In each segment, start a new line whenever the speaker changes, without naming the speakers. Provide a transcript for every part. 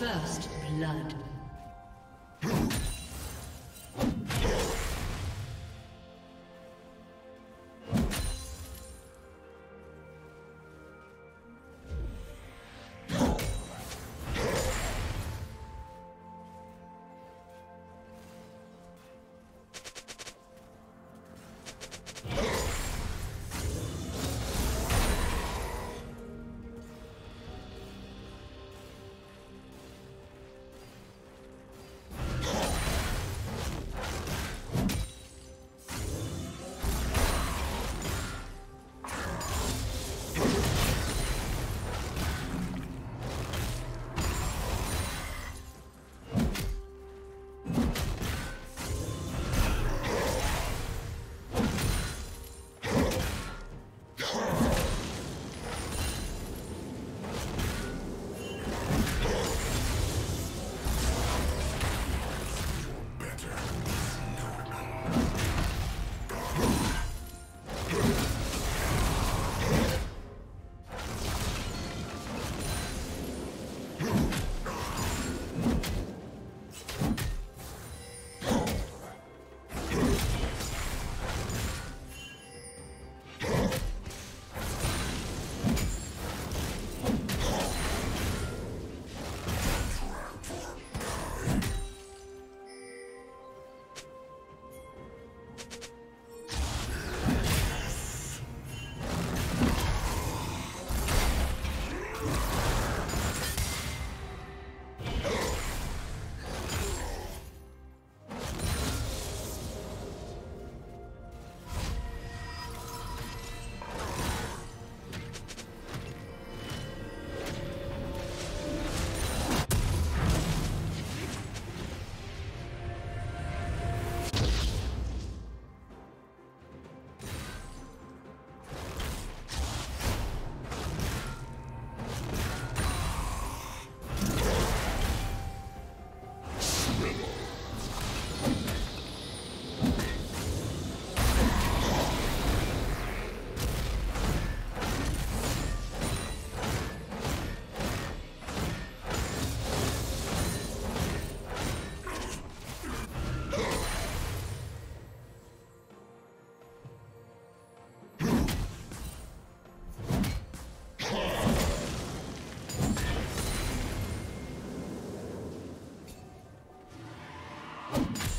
First blood. Come on.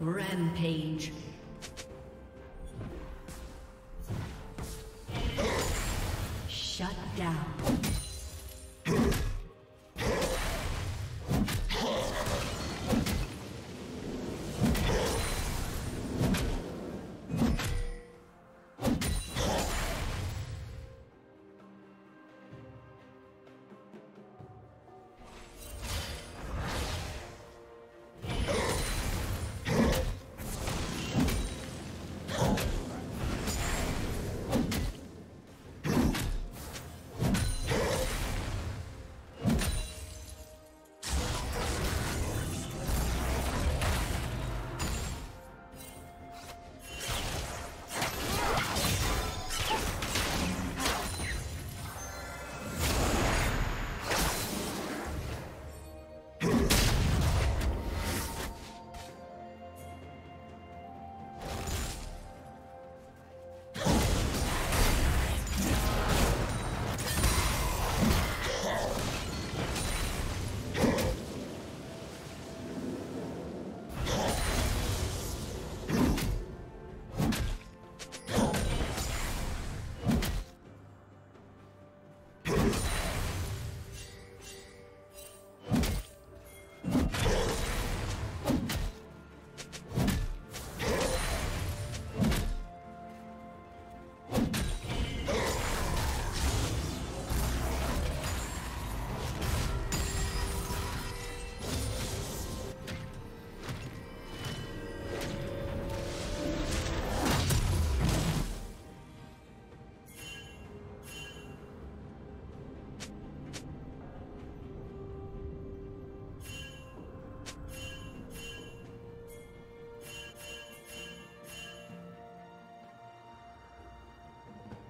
Rampage.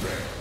Ace.